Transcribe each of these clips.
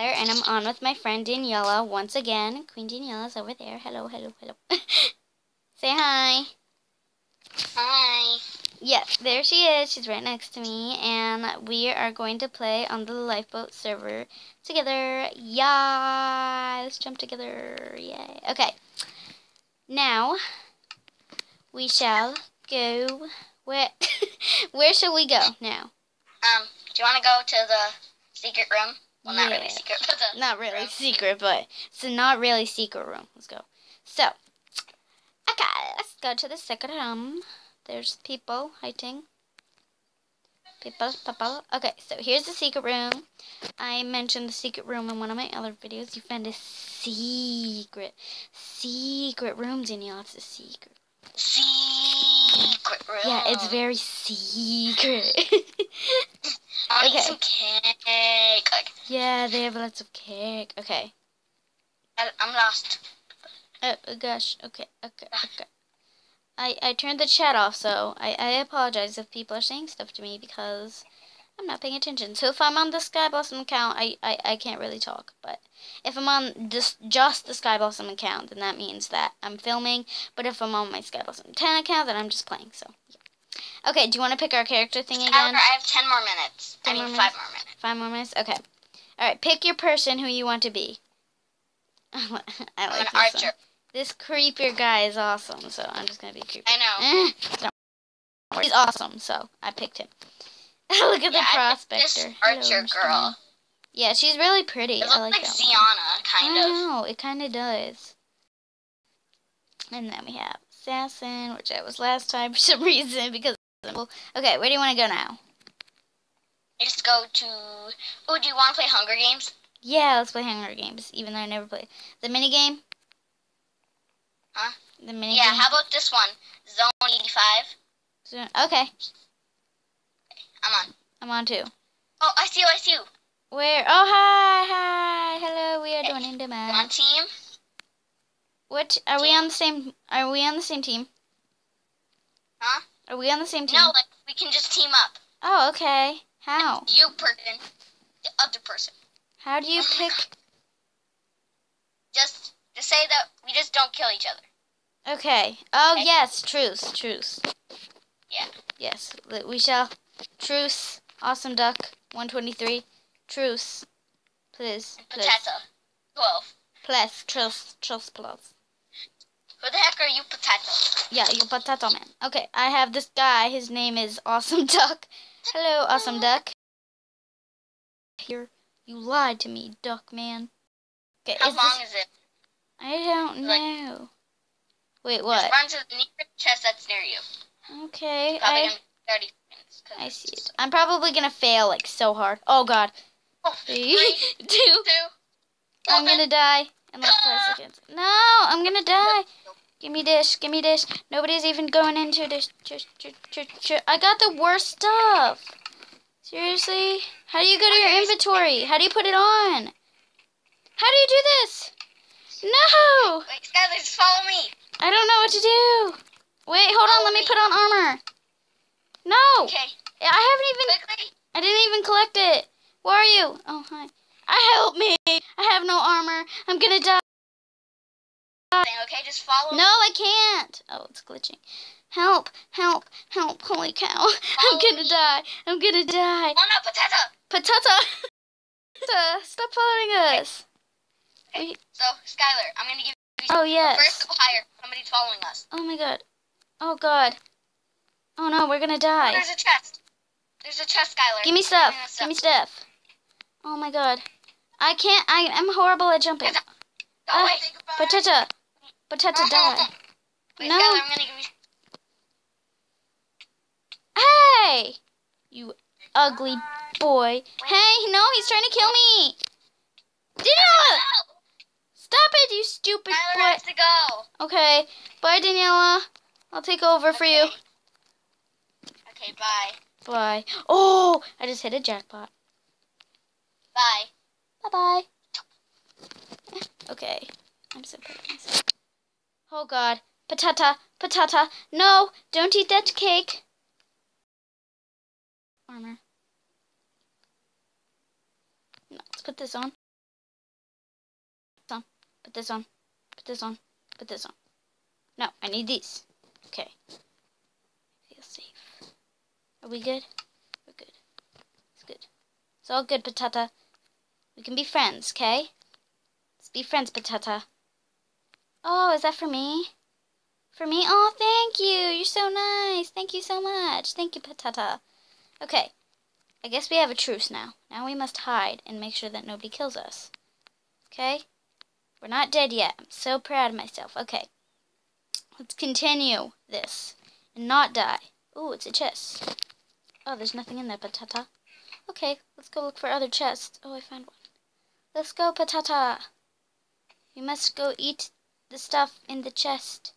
and I'm on with my friend Daniela once again. Queen Daniela's over there. Hello, hello, hello. Say hi. Hi. Yes, there she is. She's right next to me, and we are going to play on the lifeboat server together. Yeah, let's jump together. Yay. Okay. Now we shall go. Where? where shall we go now? Um, do you want to go to the secret room? Well, not Yeah. really secret, but Not really room. secret, but it's a not really secret room. Let's go. So, okay, let's go to the secret room. There's people hiding. People, people. Okay, so here's the secret room. I mentioned the secret room in one of my other videos. You found a secret, secret room, Danielle. It's a secret. secret room. Yeah, it's very secret. I okay. eat some cake. Like, yeah, they have lots of cake. Okay. I'm lost. Oh, oh gosh. Okay. Okay. Ah. Okay. I I turned the chat off, so I I apologize if people are saying stuff to me because I'm not paying attention. So if I'm on the Sky Blossom account, I I, I can't really talk. But if I'm on just just the Sky Blossom account, then that means that I'm filming. But if I'm on my Sky Blossom 10 account, then I'm just playing. So yeah. Okay. Do you want to pick our character thing again? I have ten more minutes. 10 I mean, more five minutes? more minutes. Five more minutes. Okay. All right. Pick your person who you want to be. I I'm like an this archer. one. This creeper guy is awesome, so I'm just gonna be creepy. I know. He's awesome, so I picked him. Look at Yeah, the I prospector. This archer girl. Yeah, she's really pretty. It I looks like, like, that Ziana, kind. I of. know, it kind of does. And then we have Assassin, which I was last time for some reason because. Okay, where do you want to go now? Just go to. Oh, do you want to play Hunger Games? Yeah, let's play Hunger Games, even though I never played the mini game. Huh? The mini game Yeah. game. How about this one? Zone 85. So- okay, I'm on. I'm on too. Oh, I see you. I see you. Where? Oh, hi, hi, hello. We are Hey, doing into on team? What? Are we on the same? Are we on the same team? Are we on the same team? No, like we can just team up. Oh, okay. How? You person, the other person. How do you Oh pick? Just to say that we just don't kill each other. Okay. Oh Okay. yes, truce, truce. Yeah. Yes, we shall. Truce. Awesome duck. One twenty-three. Truce. Please. Please. Potato. 12. Plus, Truce. Truce. Please. Who the heck are you, Potato? Yeah, you potato man. Okay, I have this guy. His name is Awesome Duck. Hello, Awesome Duck. Here, you lied to me, Duck Man. Okay, How is long this- is it? I don't Like- know. Wait, what? run to the nearest chest that's near you. Okay, Probably I gonna be 30 minutes. 'cause I see it. I'm probably gonna fail like so hard. Oh God. Oh, Three, three, two. two. I'm gonna die in like five seconds. No, I'm gonna die. Give me this. Give me this. Nobody's even going into this. I got the worst stuff. Seriously? How do you go to your inventory? How do you put it on? How do you do this? No! Wait, Skylar, follow me. I don't know what to do. Wait, hold on. Let me put on armor. No! Okay, I haven't even. quickly. I didn't even collect it. Where are you? Oh, hi. I help me. I have no armor. I'm gonna die. Okay, just follow No, I can't. Oh, it's glitching. Help, help, help. Holy cow. I'm gonna me. die. I'm gonna die. Oh no, Potato. Patata. Patata, Stop following us. Okay, so, Skylar, I'm gonna give you Oh, First, yes. go higher. Somebody's following us. Oh, my God. Oh, God. Oh, no, we're gonna Oh, die. there's a chest. There's a chest, Skylar. Give me stuff. Give us Give me stuff. Oh, my God. I can't. I, I'm horrible at jumping. Ah, away. Say goodbye. Patata. Patata, die. Wait, No. Skylar, I'm gonna give you. Hey! You ugly boy. Hey, no, he's trying to kill me. Daniela! Stop it, you stupid Skylar boy. has to go. Okay, bye, Daniela. I'll take over for you. Okay, bye. Bye. Oh, I just hit a jackpot. Bye. Bye. Bye bye. Okay, I'm so proud of myself. Oh God, patata, patata. No, don't eat that cake. Armor. No, let's put this on. Put this on. Put this on. Put this on. No, I need these. Okay. Feel safe. Are we good? We're good. It's good. It's all good, Patata. We can be friends, okay? Let's be friends, Patata. Oh, is that for me? For me? Oh, thank you. You're so nice. Thank you so much. Thank you, Patata. Okay. I guess we have a truce now. Now we must hide and make sure that nobody kills us. Okay? We're not dead yet. I'm so proud of myself. Okay. Let's continue this and not die. Ooh, it's a chest. Oh, there's nothing in there, Patata. Okay, let's go look for other chests. Oh, I found one. Let's go, Patata. We must go eat the stuff in the chest.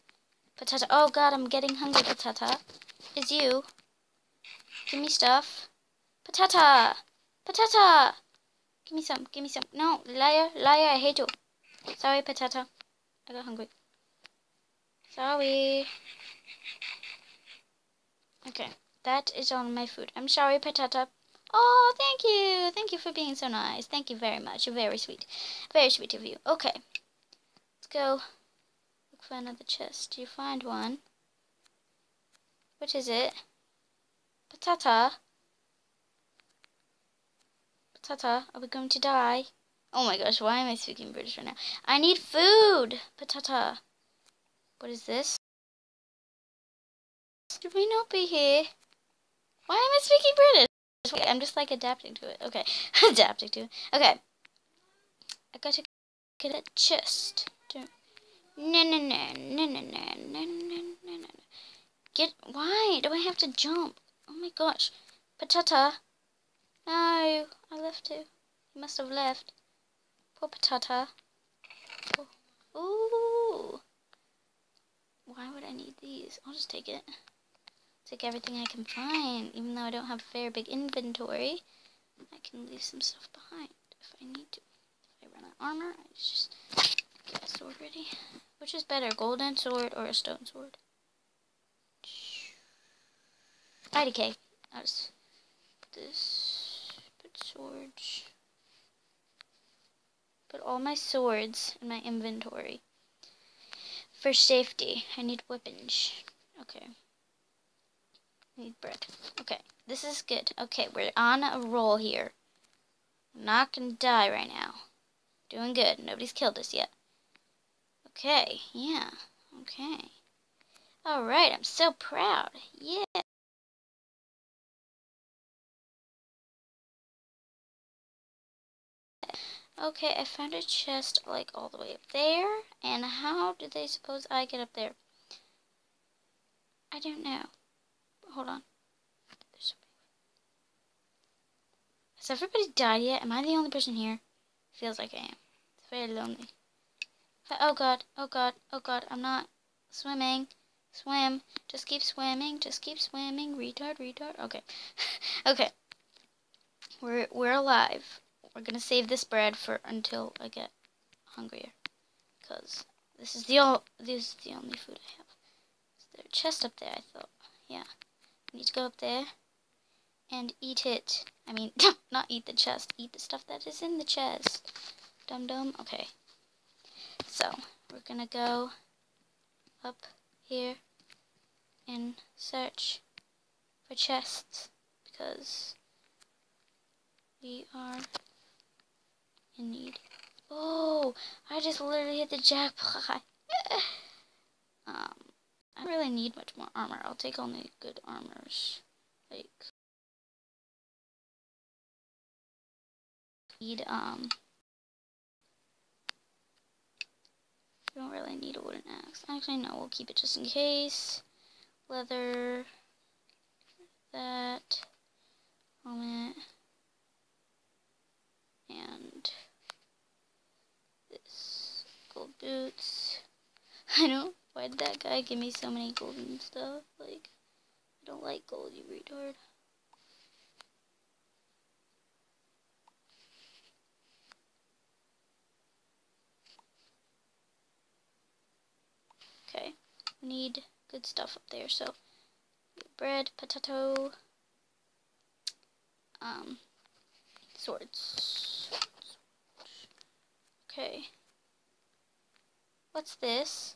Patata. Oh, God, I'm getting hungry, Patata. Is you. Give me stuff. Patata! Patata! Give me some, give me some. No, liar, liar, I hate you. Sorry, Patata. I got hungry. Sorry. Okay, that is all my food. I'm sorry, Patata. Oh, thank you. Thank you for being so nice. Thank you very much. You're very sweet. Very sweet of you. Okay. Let's go for another chest. Do you find one? What is it? Patata? Patata, are we going to die? Oh my gosh, why am I speaking British right now? I need food! Patata. What is this? Should we not be here? Why am I speaking British? I'm just like adapting to it. Okay, adapting to it. Okay. I gotta get a chest. No, no, no, no, no, no, no, no, no, no. Get, why do I have to jump? Oh my gosh. Patata. No, I left it. He must have left. Poor Patata. Ooh. Why would I need these? I'll just take it. Take everything I can find. Even though I don't have a very big inventory, I can leave some stuff behind if I need to. If I run out of armor, I just sword ready. Which is better, golden sword or a stone sword? IDK. I'll just put this, put swords, put all my swords in my inventory. For safety, I need weapons. Okay. Need bread. Okay, this is good. Okay, we're on a roll here. I'm not gonna die right now. Doing good. Nobody's killed us yet. Okay, yeah. Okay. Alright, I'm so proud. Yeah. Okay, I found a chest like all the way up there. And how did they suppose I get up there? I don't know. Hold on. Has everybody died yet? Am I the only person here? Feels like I am. It's very lonely. Oh god, oh god, oh god, I'm not swimming. Swim. Just keep swimming. Just keep swimming. Retard, retard. Okay. okay. We're we're alive. We're gonna save this bread for until I get hungrier, cause this is the all this is the only food I have. Is there a chest up there? I thought, yeah. I need to go up there and eat it. I mean, not eat the chest. Eat the stuff that is in the chest. Dum dum. Okay. So we're gonna go up here and search for chests because we are in need. Oh, I just literally hit the jackpot. um, I don't really need much more armor. I'll take only good armors. Like, need, um, don't really need a wooden axe. Actually, no, we'll keep it just in case. Leather, that, helmet, and this gold boots. I don't. Why did that guy give me so many golden stuff? Like, I don't like gold, you retard. Okay, we need good stuff up there. So, bread, potato, um, swords. Okay. What's this?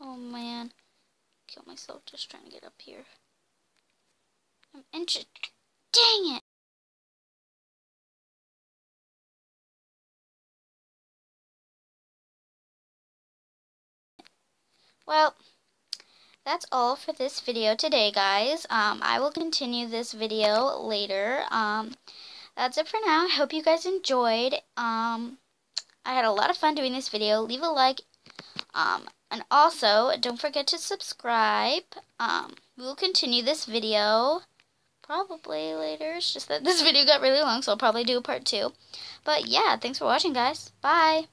Oh man. Kill myself just trying to get up here. I'm injured. Dang it! Well, that's all for this video today, guys. Um, I will continue this video later. Um, that's it for now. I hope you guys enjoyed. Um, I had a lot of fun doing this video. Leave a like. Um, and also, don't forget to subscribe. Um, we will continue this video probably later. It's just that this video got really long, so I'll probably do a part two. But yeah, thanks for watching, guys. Bye.